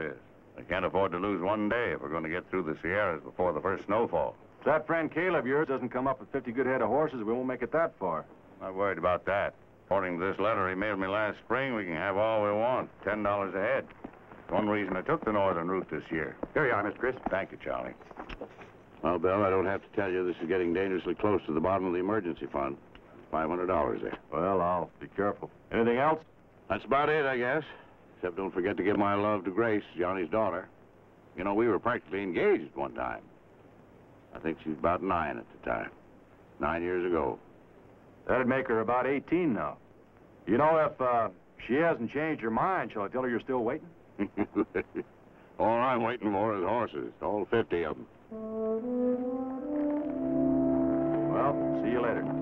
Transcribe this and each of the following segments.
Yes. I can't afford to lose one day if we're going to get through the Sierras before the first snowfall. If that friend Caleb yours doesn't come up with 50 good head of horses, we won't make it that far. Not worried about that. According to this letter he mailed me last spring, we can have all we want, $10 a head. One reason I took the northern route this year. Here you are, Mr. Chris. Thank you, Charlie. Well, Bill, I don't have to tell you this is getting dangerously close to the bottom of the emergency fund. $500 there. Well, I'll be careful. Anything else? That's about it, I guess. Except don't forget to give my love to Grace, Johnny's daughter. You know, we were practically engaged one time. I think she was about nine at the time. Nine years ago. That'd make her about 18 now. You know, if uh, she hasn't changed her mind, shall I tell her you're still waiting? all I'm waiting for is horses, all 50 of them. Well, see you later.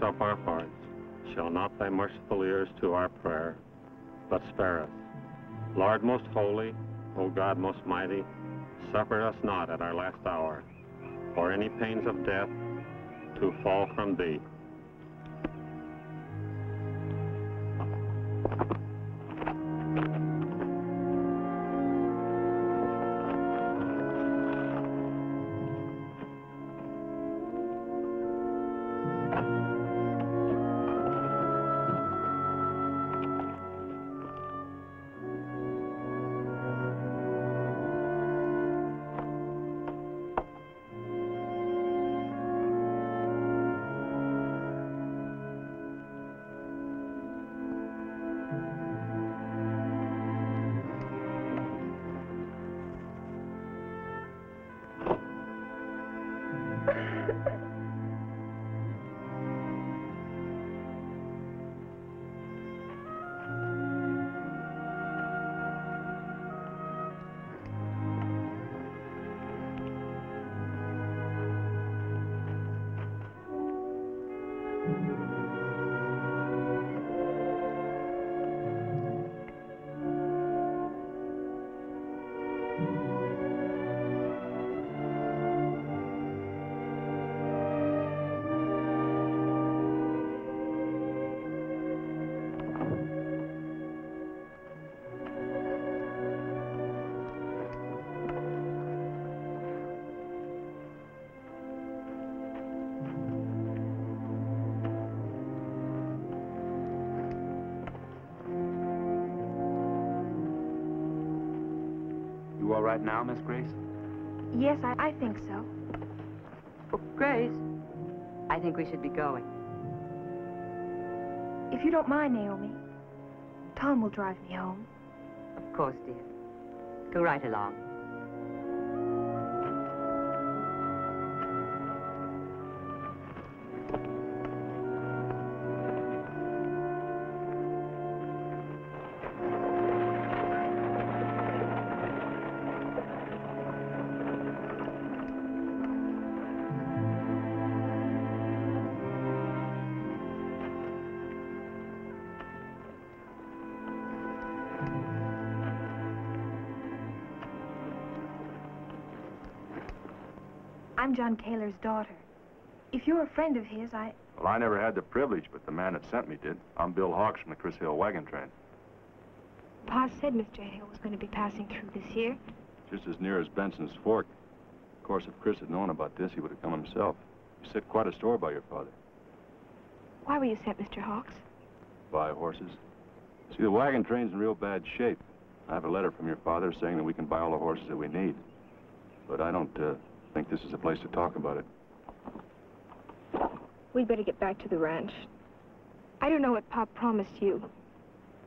The of our hearts. Shall not thy merciful ears to our prayer, but spare us. Lord most holy, O God most mighty, suffer us not at our last hour, or any pains of death, to fall from thee. All right now, Miss Grace? Yes, I, I think so. Oh, Grace, I think we should be going. If you don't mind, Naomi, Tom will drive me home. Of course, dear. Go right along. I'm John Kaylor's daughter. If you're a friend of his, I... Well, I never had the privilege, but the man that sent me did. I'm Bill Hawks from the Chris Hale wagon train. Pa said Mr. Hale was going to be passing through this year. Just as near as Benson's Fork. Of course, if Chris had known about this, he would have come himself. You set quite a store by your father. Why were you sent, Mr. Hawks? Buy horses. See, the wagon train's in real bad shape. I have a letter from your father saying that we can buy all the horses that we need. But I don't uh, think this is the place to talk about it. We'd better get back to the ranch. I don't know what Pop promised you,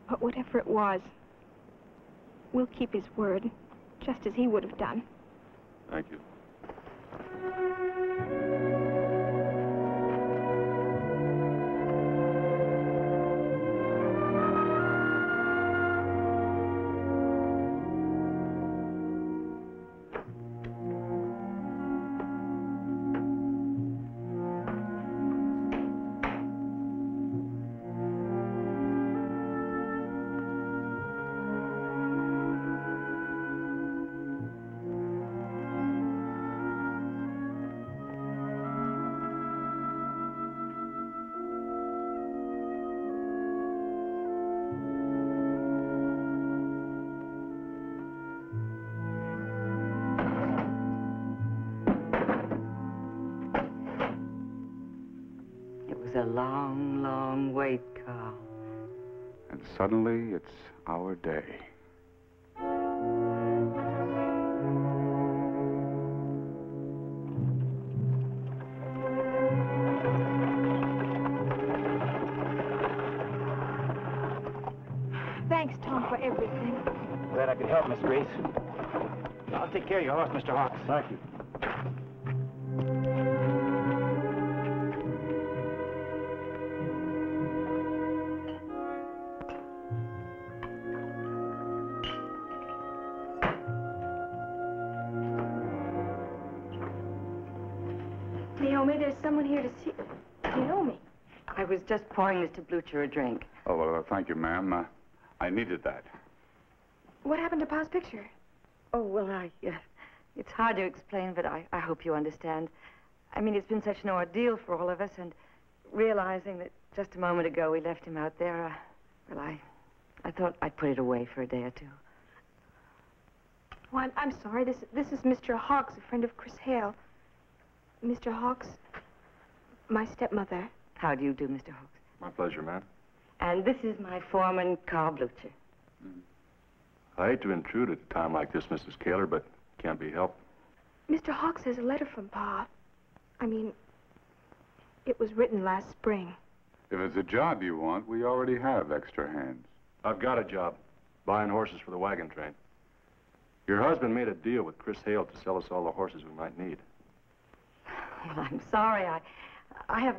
but whatever it was, we'll keep his word, just as he would have done. Thank you. Day. Thanks, Tom, for everything. Glad I could help, Miss Grace. I'll take care of your horse, Mr. Hawks. Thank you. Just pouring Mr. Blucher a drink. Oh, well, uh, thank you, ma'am. Uh, I needed that. What happened to Pa's picture? Oh, well, I... Uh, it's hard to explain, but I, I hope you understand. I mean, it's been such an ordeal for all of us, and realizing that just a moment ago we left him out there, uh, well, I... I thought I'd put it away for a day or two. Well, I'm, I'm sorry. This, this is Mr. Hawks, a friend of Chris Hale. Mr. Hawks, my stepmother. How do you do, Mr. Hawks? My pleasure, ma'am. And this is my foreman, Carl Blucher. Mm-hmm. I hate to intrude at a time like this, Mrs. Kaylor, but can't be helped. Mr. Hawks has a letter from Pa. I mean, it was written last spring. If it's a job you want, we already have extra hands. I've got a job, buying horses for the wagon train. Your husband made a deal with Chris Hale to sell us all the horses we might need. Well, I'm sorry. I, I have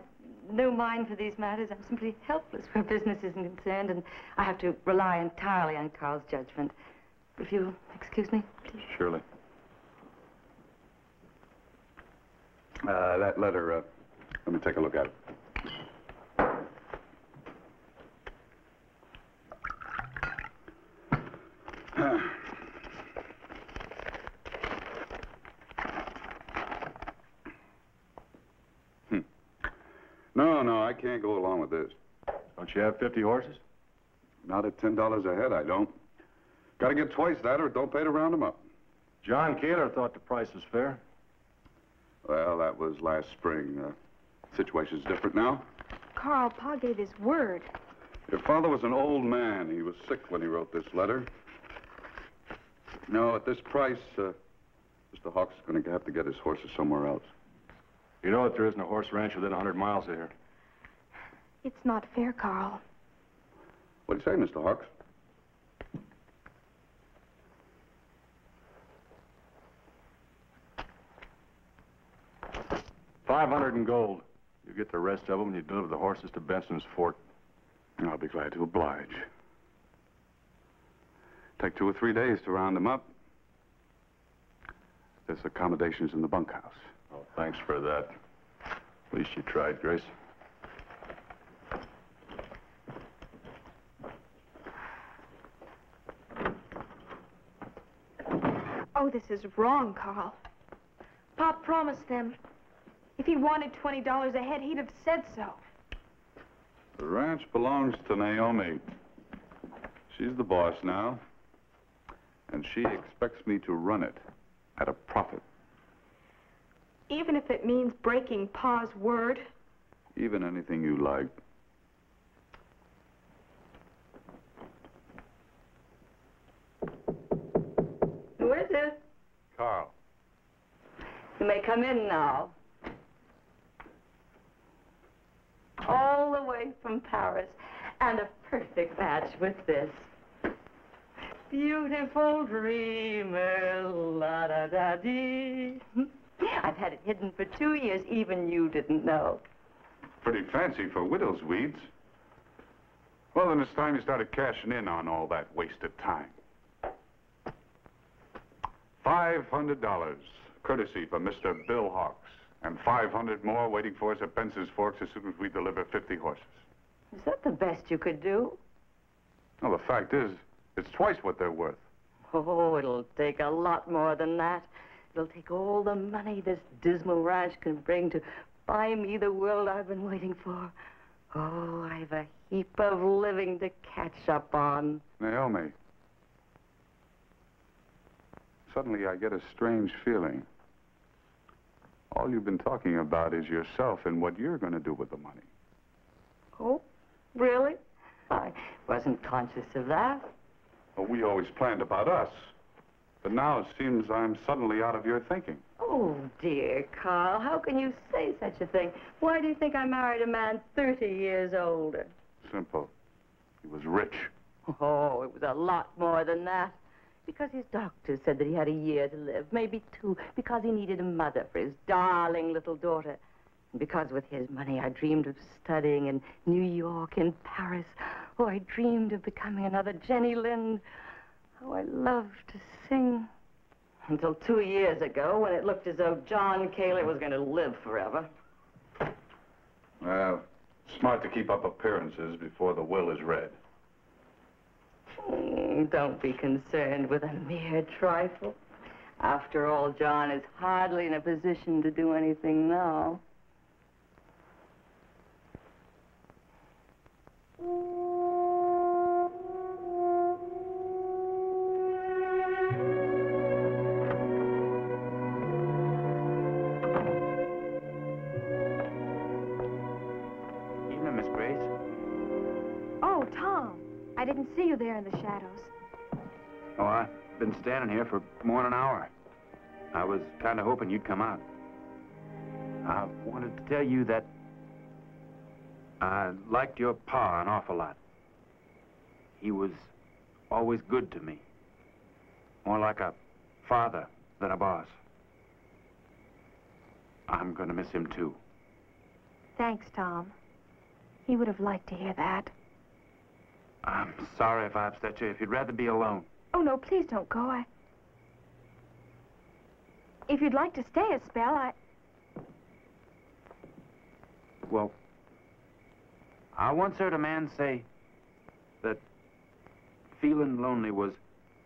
no mind for these matters. I'm simply helpless where business isn't concerned, and I have to rely entirely on Carl's judgment. If you'll excuse me, please. Surely. Uh, that letter, uh, let me take a look at it. Hmm. No, no, I can't go along with this. Don't you have 50 horses? Not at $10 a head, I don't. Gotta get twice that or don't pay to round them up. John Kaylor thought the price was fair. Well, that was last spring. Uh, situation's different now. Carl, Pa gave his word. Your father was an old man. He was sick when he wrote this letter. No, at this price, uh, Mr. Hawks is going to have to get his horses somewhere else. You know that there isn't a horse ranch within a 100 miles of here. It's not fair, Carl. What do you say, Mr. Hawks? Five hundred in gold. You get the rest of them and you deliver the horses to Benson's Fort. I'll be glad to oblige. Take two or three days to round them up. There's accommodations in the bunkhouse. Oh, thanks for that. At least you tried, Grace. Oh, this is wrong, Carl. Pop promised them. If he wanted $20 a head, he'd have said so. The ranch belongs to Naomi. She's the boss now. And she expects me to run it at a profit. Even if it means breaking Pa's word. Even anything you like. Is it? Carl. You may come in now. All the way from Paris. And a perfect match with this. Beautiful dreamer, la da da dee. I've had it hidden for two years, even you didn't know. Pretty fancy for widow's weeds. Well, then it's time you started cashing in on all that wasted time. $500, courtesy from Mr. Bill Hawks. And 500 more waiting for us at Benson's Forks as soon as we deliver 50 horses. Is that the best you could do? Well, the fact is, it's twice what they're worth. Oh, it'll take a lot more than that. It'll take all the money this dismal ranch can bring to buy me the world I've been waiting for. Oh, I've a heap of living to catch up on. Naomi. Suddenly I get a strange feeling. All you've been talking about is yourself and what you're going to do with the money. Oh, really? I wasn't conscious of that. Well, we always planned about us. But now it seems I'm suddenly out of your thinking. Oh, dear, Carl, how can you say such a thing? Why do you think I married a man 30 years older? Simple. He was rich. Oh, it was a lot more than that. Because his doctor said that he had a year to live, maybe two, because he needed a mother for his darling little daughter. And because with his money I dreamed of studying in New York, in Paris. Oh, I dreamed of becoming another Jenny Lind. Oh, I loved to sing. Until two years ago, when it looked as though John Kaylor was going to live forever. Well, smart to keep up appearances before the will is read. Don't be concerned with a mere trifle. After all, John is hardly in a position to do anything now. Evening, Miss Grace. Oh, Tom. I didn't see you there in the shadows. Oh, I've been standing here for more than an hour. I was kind of hoping you'd come out. I wanted to tell you that I liked your pa an awful lot. He was always good to me. More like a father than a boss. I'm going to miss him, too. Thanks, Tom. He would have liked to hear that. I'm sorry if I upset you. If you'd rather be alone. Oh, no, please don't go. I... If you'd like to stay a spell, I... Well, I once heard a man say that feeling lonely was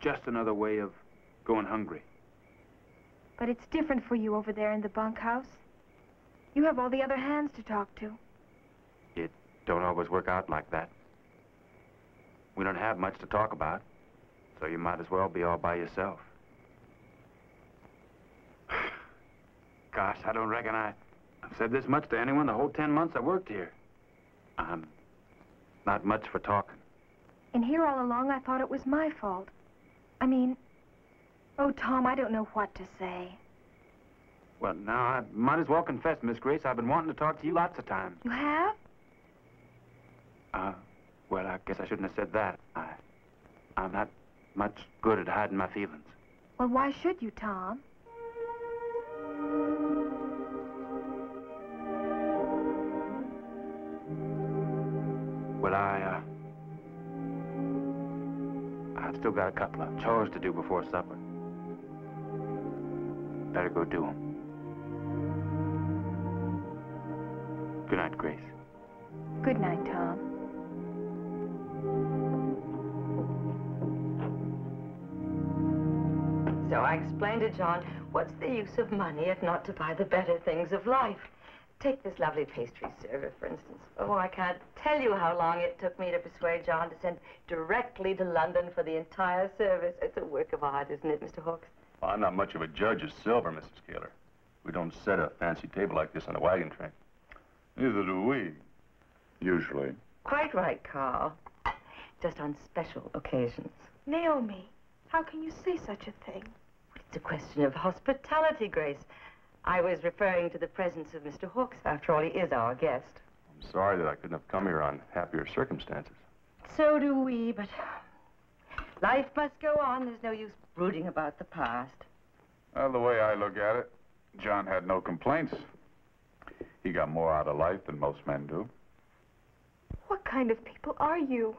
just another way of going hungry. But it's different for you over there in the bunkhouse. You have all the other hands to talk to. It don't always work out like that. We don't have much to talk about, so you might as well be all by yourself. Gosh, I don't reckon I, I've said this much to anyone the whole ten months I worked here. I'm not much for talking. And here all along, I thought it was my fault. I mean... Oh, Tom, I don't know what to say. Well, now, I might as well confess, Miss Grace, I've been wanting to talk to you lots of times. You have? Uh, well, I guess I shouldn't have said that. I, I'm not much good at hiding my feelings. Well, why should you, Tom? Well, I, uh... I've still got a couple of chores to do before supper. Better go do them. Good night, Grace. Good night, Tom. So I explained to John What's the use of money if not to buy the better things of life? Take this lovely pastry server, for instance. Oh, I can't tell you how long it took me to persuade John to send directly to London for the entire service. It's a work of art, isn't it, Mr. Hawks? Well, I'm not much of a judge of silver, Mrs. Kaylor. We don't set a fancy table like this on a wagon train. Neither do we, usually. Quite right, Carl. Just on special occasions. Naomi, how can you say such a thing? It's a question of hospitality, Grace. I was referring to the presence of Mr. Hawks. After all, he is our guest. I'm sorry that I couldn't have come here on happier circumstances. So do we, but life must go on. There's no use brooding about the past. Well, the way I look at it, John had no complaints. He got more out of life than most men do. What kind of people are you?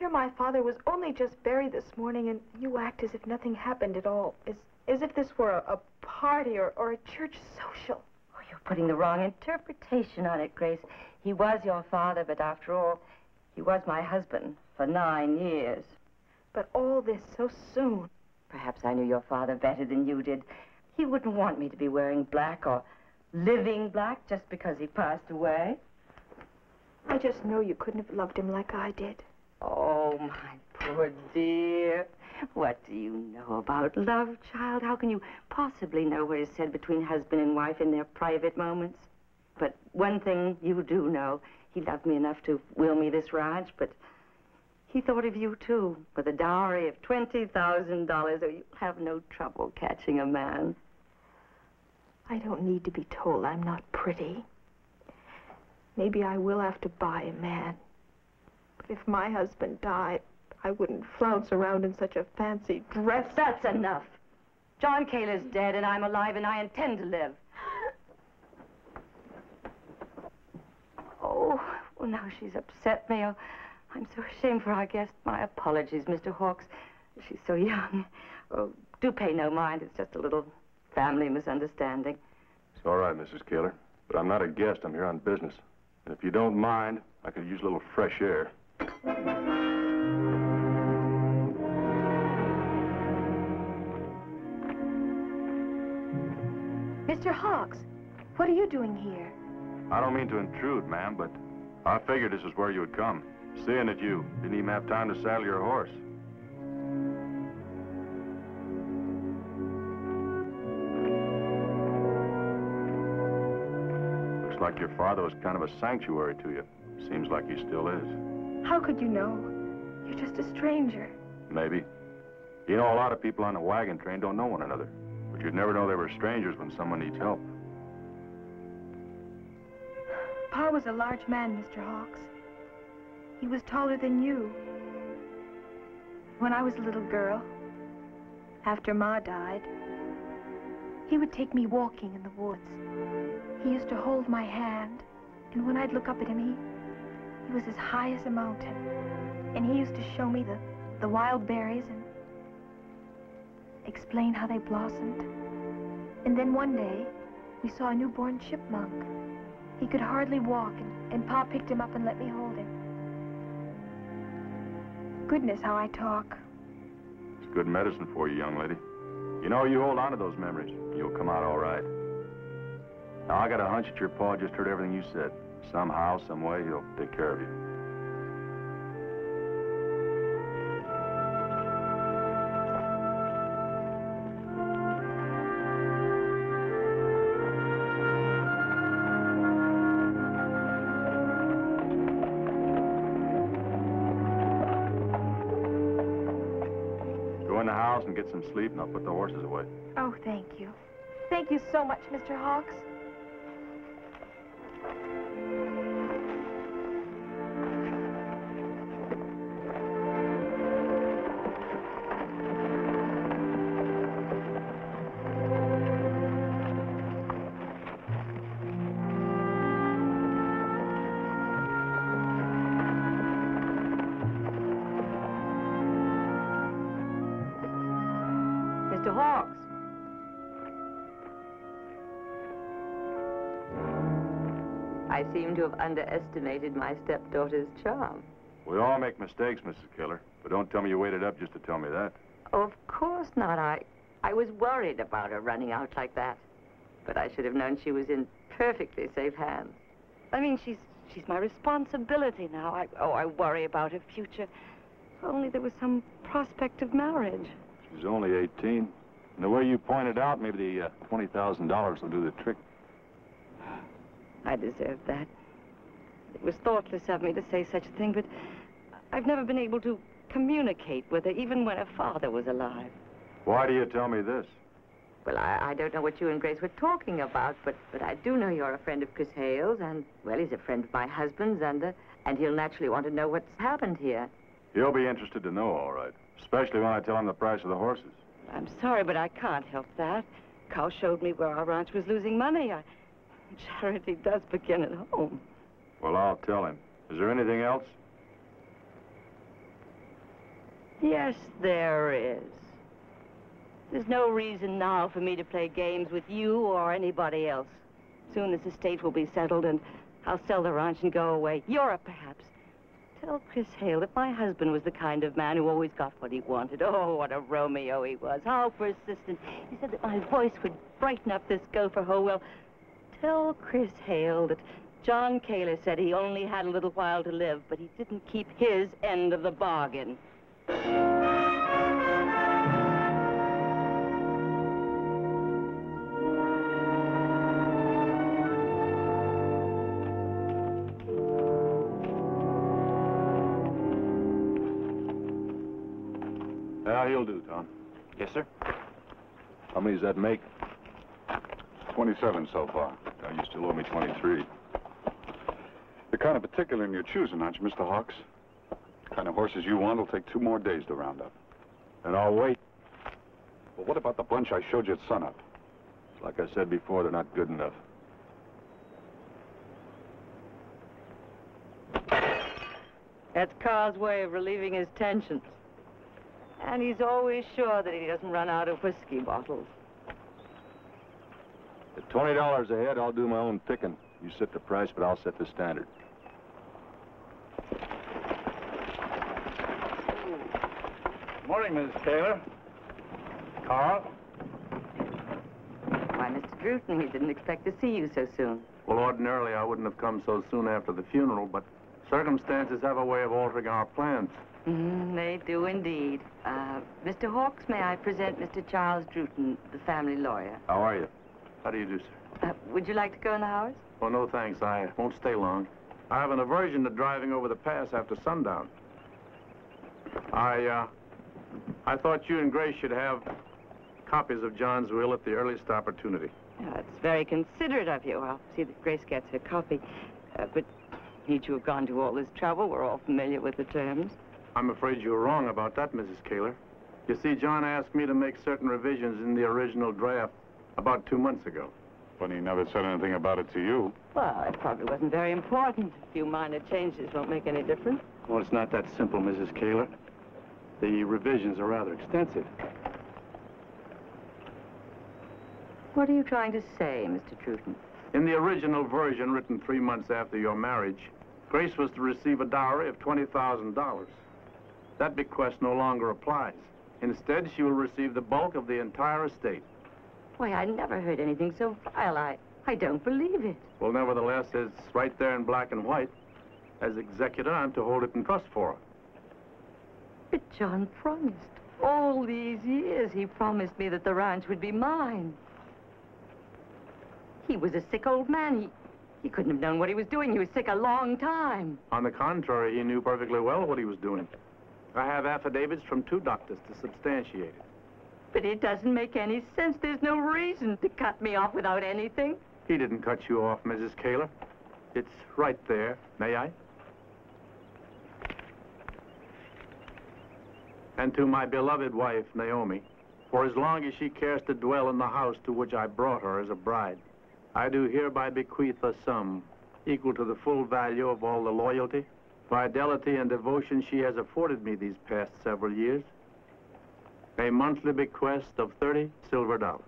Here my father was only just buried this morning, and you act as if nothing happened at all. As, as if this were a, a party or, or a church social. Oh, you're putting the wrong interpretation on it, Grace. He was your father, but after all, he was my husband for nine years. But all this so soon. Perhaps I knew your father better than you did. He wouldn't want me to be wearing black or living black just because he passed away. I just know you couldn't have loved him like I did. Oh, my poor dear. What do you know about love, child? How can you possibly know what is said between husband and wife in their private moments? But one thing you do know. He loved me enough to will me this ranch, but he thought of you, too, with a dowry of $20,000, or you'll have no trouble catching a man. I don't need to be told I'm not pretty. Maybe I will have to buy a man. But if my husband died, I wouldn't flounce around in such a fancy dress. That's enough. John Kaylor's dead, and I'm alive, and I intend to live. Oh, well, now she's upset me. Oh, I'm so ashamed for our guest. My apologies, Mr. Hawks. She's so young. Oh, do pay no mind. It's just a little family misunderstanding. It's all right, Mrs. Kaler. But I'm not a guest. I'm here on business. And if you don't mind, I could use a little fresh air. Mr. Hawks, what are you doing here? I don't mean to intrude, ma'am, but I figured this is where you would come. Seeing that you didn't even have time to saddle your horse. Looks like your father was kind of a sanctuary to you. Seems like he still is. How could you know? You're just a stranger. Maybe. You know, a lot of people on a wagon train don't know one another. But you'd never know they were strangers when someone needs help. Pa was a large man, Mr. Hawks. He was taller than you. When I was a little girl, after Ma died, he would take me walking in the woods. He used to hold my hand, and when I'd look up at him, he, he was as high as a mountain. And he used to show me the, the wild berries and explain how they blossomed. And then one day, we saw a newborn chipmunk. He could hardly walk, and, and Pa picked him up and let me hold him. Goodness, how I talk. It's good medicine for you, young lady. You know, you hold on to those memories, you'll come out all right. Now, I got a hunch that your pa just heard everything you said. Somehow, some way, he'll take care of you. Go in the house and get some sleep, and I'll put the horses away. Oh, thank you. Thank you so much, Mr. Hawks. I seem to have underestimated my stepdaughter's charm. We all make mistakes, Mrs. Kaylor. but don't tell me you waited up just to tell me that. Oh, of course not. I, I was worried about her running out like that. But I should have known she was in perfectly safe hands. I mean, she's she's my responsibility now. I, oh, I worry about her future. If only there was some prospect of marriage. She's only 18. And the way you pointed out, maybe the uh, $20,000 will do the trick. I deserve that. It was thoughtless of me to say such a thing, but I've never been able to communicate with her, even when her father was alive. Why do you tell me this? Well, I, I don't know what you and Grace were talking about, but, but I do know you're a friend of Chris Hale's, and, well, he's a friend of my husband's, and, uh, and he'll naturally want to know what's happened here. He'll be interested to know, all right. Especially when I tell him the price of the horses. I'm sorry, but I can't help that. Carl showed me where our ranch was losing money. I, charity does begin at home. Well, I'll tell him. Is there anything else? Yes, there is. There's no reason now for me to play games with you or anybody else. Soon this estate will be settled and I'll sell the ranch and go away. Europe, perhaps. Tell Chris Hale that my husband was the kind of man who always got what he wanted. Oh, what a Romeo he was. How persistent. He said that my voice would brighten up this gopher hole. Well, tell Chris Hale that John Kaylor said he only had a little while to live, but he didn't keep his end of the bargain. Uh, yeah, he'll do, Tom. Yes, sir. How many does that make? 27 so far. Now, you still owe me 23. You're kind of particular in your choosing, aren't you, Mr. Hawks? The kind of horses you want will take two more days to round up. And I'll wait. Well, what about the bunch I showed you at sunup? Like I said before, they're not good enough. That's Carl's way of relieving his tensions. And he's always sure that he doesn't run out of whiskey bottles. At $20 a head, I'll do my own picking. You set the price, but I'll set the standard. Morning, Mrs. Taylor. Carl? Why, Mr. Drewton, he didn't expect to see you so soon. Well, ordinarily I wouldn't have come so soon after the funeral, but circumstances have a way of altering our plans. Mm, they do indeed. Uh, Mr. Hawks, may I present Mr. Charles Drewton, the family lawyer? How are you? How do you do, sir? Uh, would you like to go in the house? Oh, no, thanks. I won't stay long. I have an aversion to driving over the pass after sundown. I, uh, I thought you and Grace should have copies of John's will at the earliest opportunity. Yeah, that's very considerate of you. I'll see that Grace gets her copy. Uh, but need you have gone to all this trouble? We're all familiar with the terms. I'm afraid you were wrong about that, Mrs. Kaylor. You see, John asked me to make certain revisions in the original draft about two months ago. But he never said anything about it to you. Well, it probably wasn't very important. A few minor changes won't make any difference. Well, it's not that simple, Mrs. Kaylor. The revisions are rather extensive. What are you trying to say, Mr. Drewton? In the original version written three months after your marriage, Grace was to receive a dowry of $20,000. That bequest no longer applies. Instead, she will receive the bulk of the entire estate. Why, I never heard anything so vile. I, I don't believe it. Well, nevertheless, it's right there in black and white. As executor, I'm to hold it in trust for her. But John promised. All these years, he promised me that the ranch would be mine. He was a sick old man. He, he couldn't have known what he was doing. He was sick a long time. On the contrary, he knew perfectly well what he was doing. I have affidavits from two doctors to substantiate it. But it doesn't make any sense. There's no reason to cut me off without anything. He didn't cut you off, Mrs. Kaylor. It's right there. May I? And to my beloved wife, Naomi, for as long as she cares to dwell in the house to which I brought her as a bride, I do hereby bequeath a sum equal to the full value of all the loyalty, fidelity, and devotion she has afforded me these past several years. A monthly bequest of 30 silver dollars.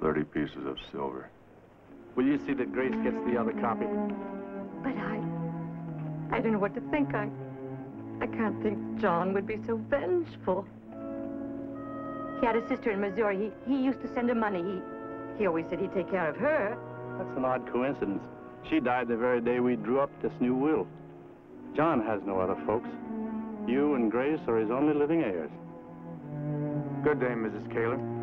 30 pieces of silver. Will you see that Grace gets the other copy? But I... I don't know what to think. I... I can't think John would be so vengeful. He had a sister in Missouri. He, he used to send her money. He, he always said he'd take care of her. That's an odd coincidence. She died the very day we drew up this new will. John has no other folks. You and Grace are his only living heirs. Good day, Mrs. Kaylor.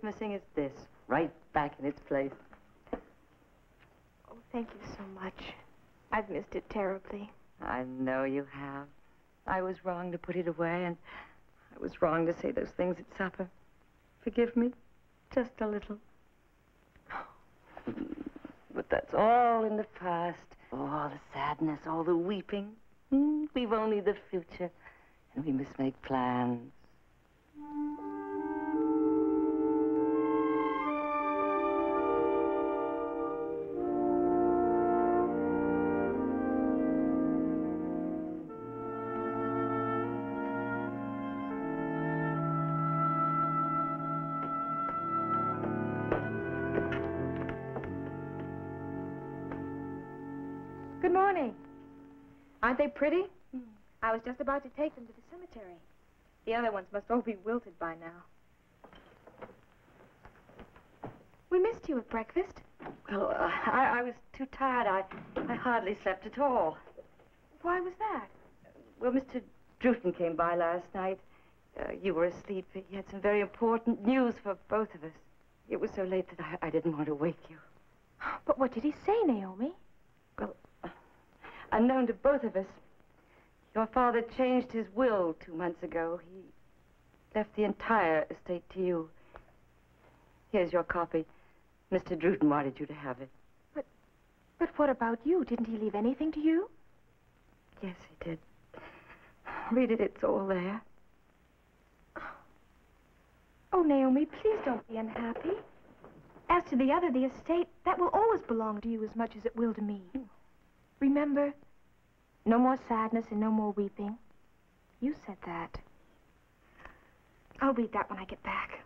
The only thing that's missing is this, right back in its place. Oh, thank you so much. I've missed it terribly. I know you have. I was wrong to put it away, and I was wrong to say those things at supper. Forgive me, just a little. But that's all in the past. All the sadness, all the weeping. Hmm, We've only the future, and we must make plans. Aren't they pretty? I was just about to take them to the cemetery. The other ones must all be wilted by now. We missed you at breakfast. Well, uh, I, I was too tired. I, I hardly slept at all. Why was that? Well, Mr. Drewton came by last night. Uh, you were asleep. He had some very important news for both of us. It was so late that I, I didn't want to wake you. But what did he say, Naomi? Unknown to both of us, your father changed his will two months ago. He left the entire estate to you. Here's your copy. Mr. Drewton wanted you to have it. But but what about you? Didn't he leave anything to you? Yes, he did. Read it, it's all there. Oh, Naomi, please don't be unhappy. As to the other, the estate, that will always belong to you as much as it will to me. Remember, no more sadness and no more weeping. You said that. I'll read that when I get back.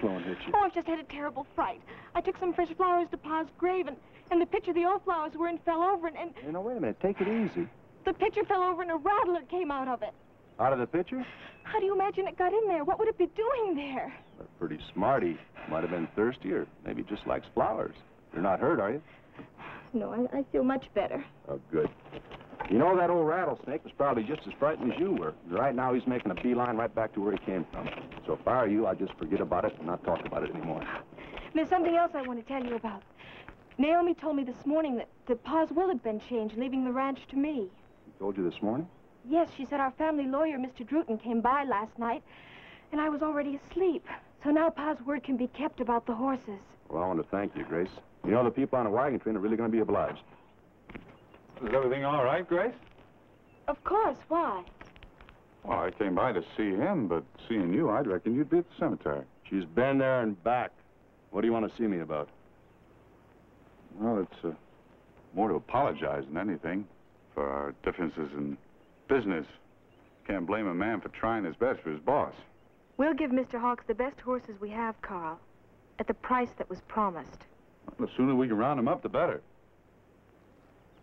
Cyclone hit you. Oh, I've just had a terrible fright. I took some fresh flowers to Pa's grave, and, and the pitcher of the old flowers were in fell over, and, and You know, wait a minute. Take it easy. the pitcher fell over, and a rattler came out of it. Out of the pitcher? How do you imagine it got in there? What would it be doing there? Pretty smarty. Might have been thirsty or maybe just likes flowers. You're not hurt, are you? No, I, I feel much better. Oh, good. You know, that old rattlesnake was probably just as frightened as you were. Right now, he's making a beeline right back to where he came from. So if I were you, I'd just forget about it and not talk about it anymore. There's something else I want to tell you about. Naomi told me this morning that, that Pa's will had been changed, leaving the ranch to me. He told you this morning? Yes, she said our family lawyer, Mr. Drewton, came by last night, and I was already asleep. So now Pa's word can be kept about the horses. Well, I want to thank you, Grace. You know, the people on the wagon train are really going to be obliged. Is everything all right, Grace? Of course, why? Well, I came by to see him, but seeing you, I'd reckon you'd be at the cemetery. She's been there and back. What do you want to see me about? Well, it's uh, more to apologize than anything for our differences in business. Can't blame a man for trying his best for his boss. We'll give Mr. Hawks the best horses we have, Carl, at the price that was promised. Well, the sooner we can round him up, the better.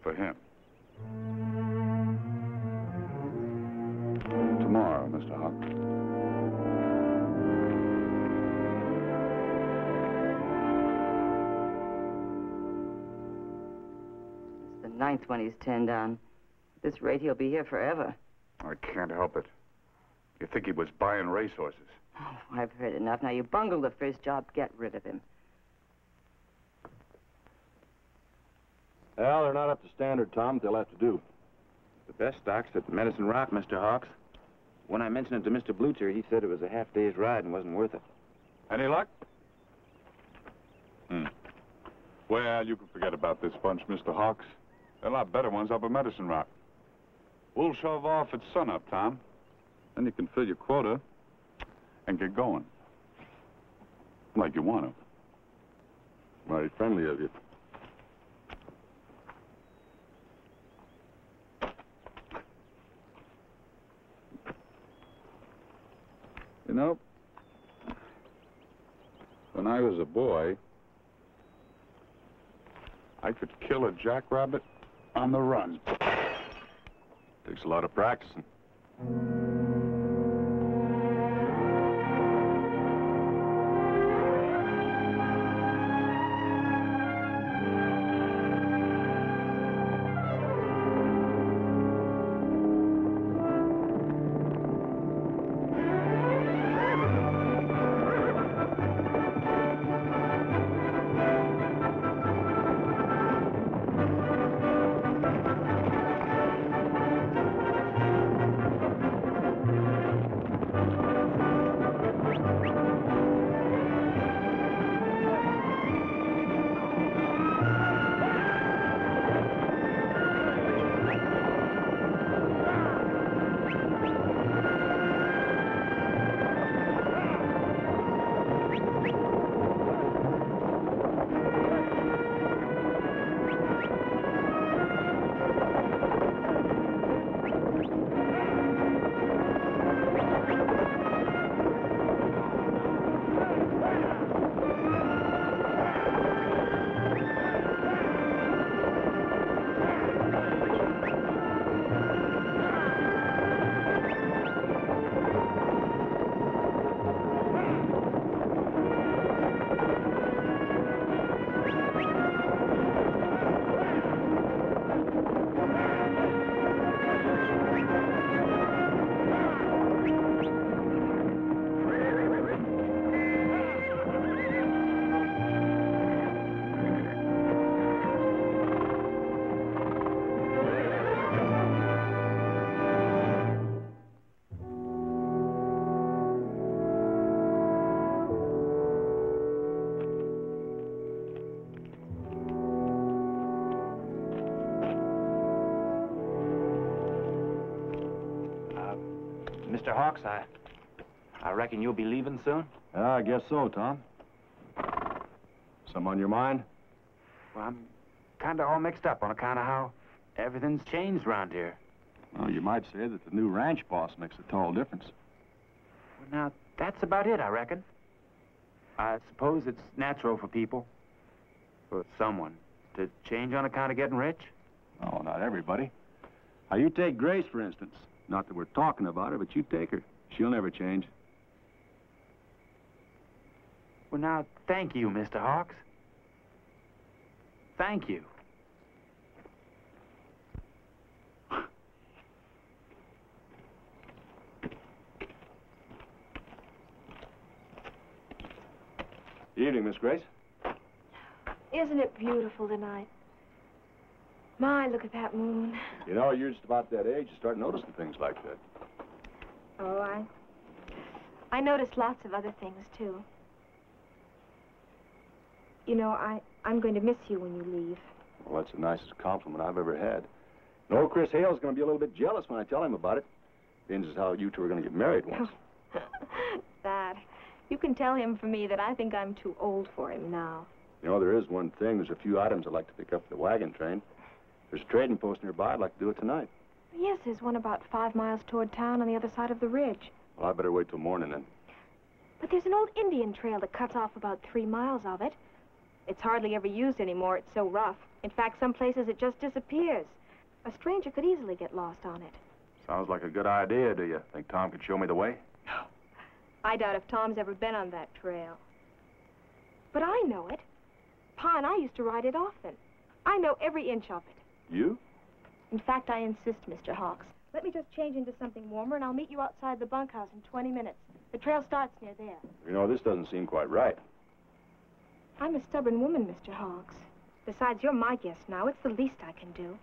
For him. Tomorrow, Mr. The ninth one he's turned down. At this rate, he'll be here forever. I can't help it. You think he was buying racehorses? Oh, I've heard enough. Now, you bungled the first job. Get rid of him. Well, they're not up to standard, Tom. They'll have to do. The best stock's at Medicine Rock, Mr. Hawks. When I mentioned it to Mr. Blucher, he said it was a half day's ride and wasn't worth it. Any luck? Hmm. Well, you can forget about this bunch, Mr. Hawks. There are a lot better ones up at Medicine Rock. We'll shove off at sunup, Tom. Then you can fill your quota and get going. Like you want to. Mighty friendly of you. Know, when I was a boy, I could kill a jackrabbit on the run. Takes a lot of practicing. I, I reckon you'll be leaving soon? Yeah, I guess so, Tom. Some on your mind? Well, I'm kind of all mixed up on account of how everything's changed around here. Well, you might say that the new ranch boss makes a tall difference. Well, now, that's about it, I reckon. I suppose it's natural for people, for someone, to change on account of getting rich. Oh, not everybody. Now, you take Grace, for instance. Not that we're talking about her, but you take her. She'll never change. Well, now, thank you, Mr. Hawks. Thank you. Evening, Miss Grace. Isn't it beautiful tonight? My, look at that moon. You know, you're just about that age you start noticing things like that. Oh, I... I notice lots of other things, too. You know, I, I'm going to miss you when you leave. Well, that's the nicest compliment I've ever had. No, Chris Hale's going to be a little bit jealous when I tell him about it. Seems as how you two are going to get married once. Oh, Dad, you can tell him for me that I think I'm too old for him now. You know, there is one thing. There's a few items I'd like to pick up the wagon train. There's a trading post nearby. I'd like to do it tonight. Yes, there's one about five miles toward town on the other side of the ridge. Well, I better wait till morning then. But there's an old Indian trail that cuts off about three miles of it. It's hardly ever used anymore. It's so rough. In fact, some places it just disappears. A stranger could easily get lost on it. Sounds like a good idea, do you? Think Tom could show me the way? No. I doubt if Tom's ever been on that trail. But I know it. Pa and I used to ride it often. I know every inch of it. You? In fact, I insist, Mr. Hawks. Let me just change into something warmer, and I'll meet you outside the bunkhouse in 20 minutes. The trail starts near there. You know, this doesn't seem quite right. I'm a stubborn woman, Mr. Hawks. Besides, you're my guest now. It's the least I can do.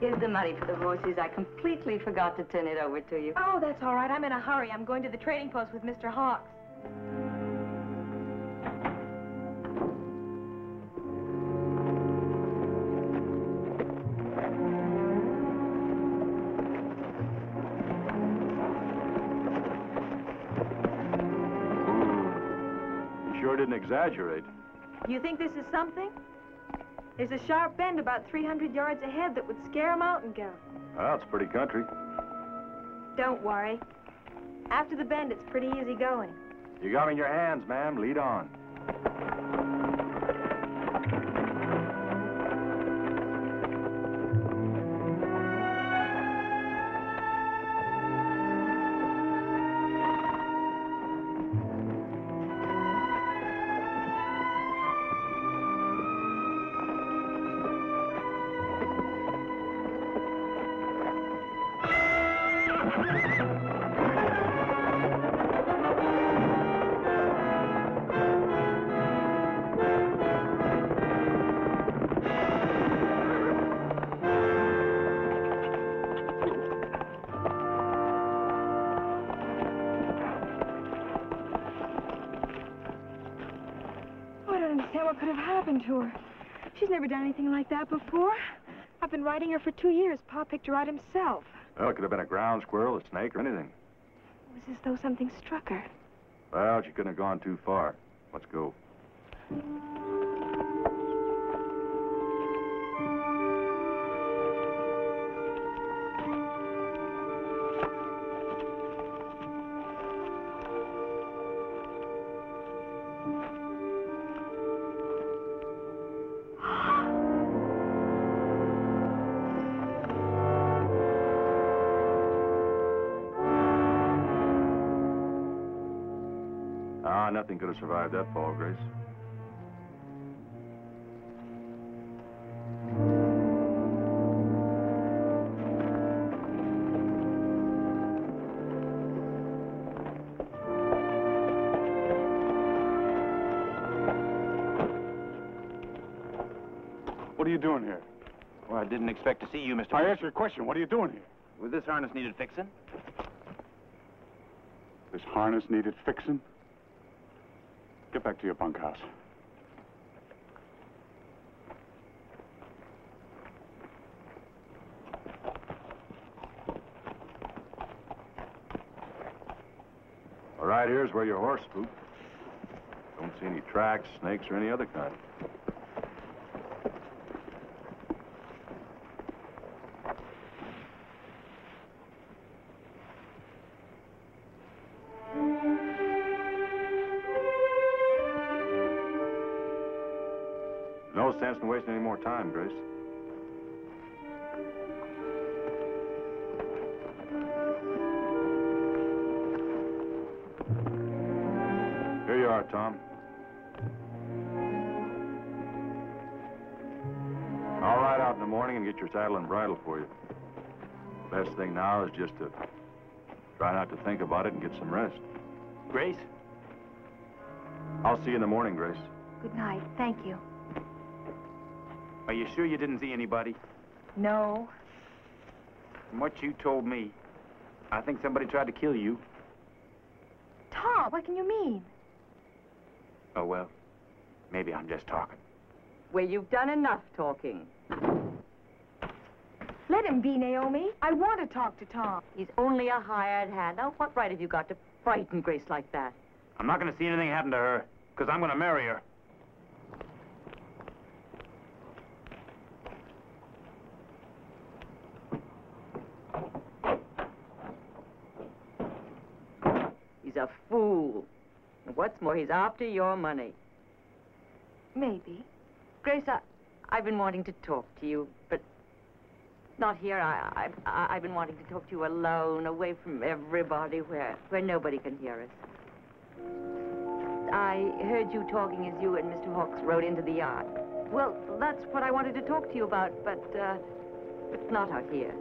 Here's the money for the horses. I completely forgot to turn it over to you. Oh, that's all right. I'm in a hurry. I'm going to the trading post with Mr. Hawks. You sure didn't exaggerate. You think this is something? There's a sharp bend about 300 yards ahead that would scare a mountain goat. Well, it's pretty country. Don't worry. After the bend, it's pretty easy going. You got me in your hands, ma'am. Lead on. Never done anything like that before. I've been riding her for two years. Pa picked her out himself. Well, it could have been a ground squirrel, a snake, or anything. It was as though something struck her. Well, she couldn't have gone too far. Let's go. Could have survived that fall, Grace. What are you doing here? Well, I didn't expect to see you, Mr. I asked you a question. What are you doing here? Well, this harness needed fixing. This harness needed fixing. Get back to your bunkhouse. All right, here's where your horse spooked. Don't see any tracks, snakes, or any other kind. No sense in wasting any more time, Grace. Here you are, Tom. I'll ride out in the morning and get your saddle and bridle for you. Best thing now is just to try not to think about it and get some rest. Grace? I'll see you in the morning, Grace. Good night. Thank you. Are you sure you didn't see anybody? No. From what you told me, I think somebody tried to kill you. Tom, what can you mean? Oh, well, maybe I'm just talking. Well, you've done enough talking. Let him be, Naomi. I want to talk to Tom. He's only a hired hand. Now, what right have you got to frighten Grace like that? I'm not going to see anything happen to her, because I'm going to marry her. He's a fool. And what's more, he's after your money. Maybe. Grace, I, I've been wanting to talk to you, but not here. I, I, I've been wanting to talk to you alone, away from everybody, where, where nobody can hear us. I heard you talking as you and Mr. Hawks rode into the yard. Well, that's what I wanted to talk to you about, but, uh, but not out here.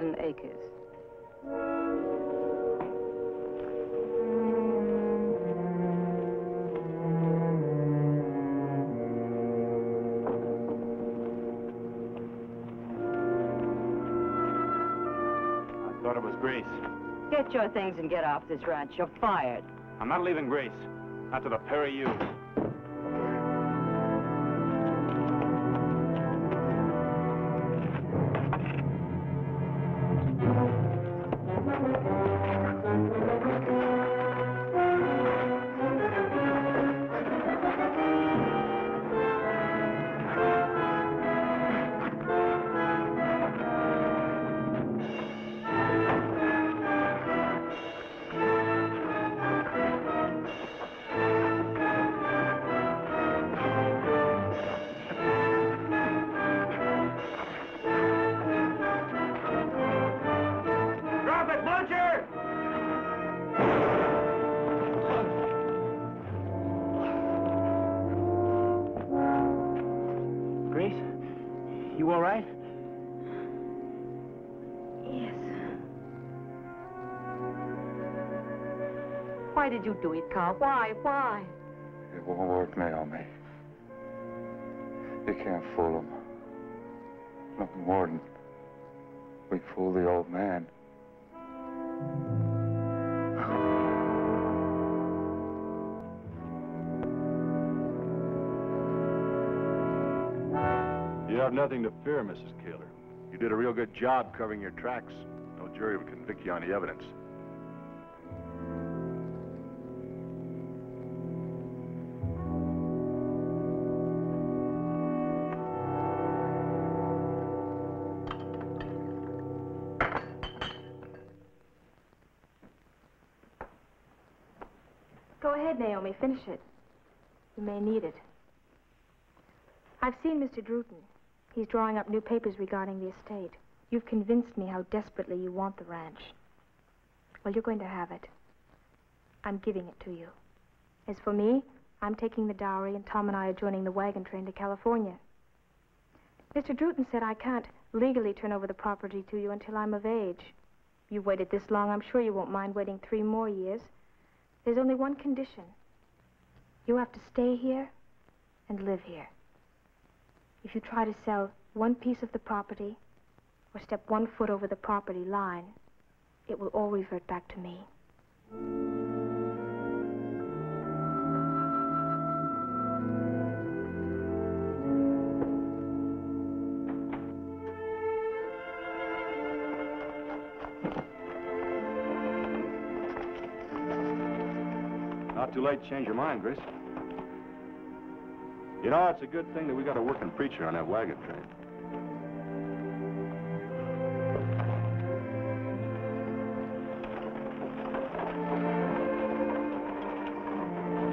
10,000 acres. I thought it was Grace. Get your things and get off this ranch. You're fired. I'm not leaving Grace. Not to the pair of you. Did you do it, Carl? Why? Why? It won't work, Naomi. You can't fool him. Nothing more than we fooled the old man. You have nothing to fear, Mrs. Kaylor. You did a real good job covering your tracks. No jury would convict you on the evidence. Naomi. Finish it. You may need it. I've seen Mr. Druten. He's drawing up new papers regarding the estate. You've convinced me how desperately you want the ranch. Well, you're going to have it. I'm giving it to you. As for me, I'm taking the dowry, and Tom and I are joining the wagon train to California. Mr. Druten said I can't legally turn over the property to you until I'm of age. You've waited this long, I'm sure you won't mind waiting three more years. There's only one condition. You have to stay here and live here. If you try to sell one piece of the property or step one foot over the property line, it will all revert back to me. Too late to change your mind, Grace. You know, it's a good thing that we got a working preacher on that wagon train.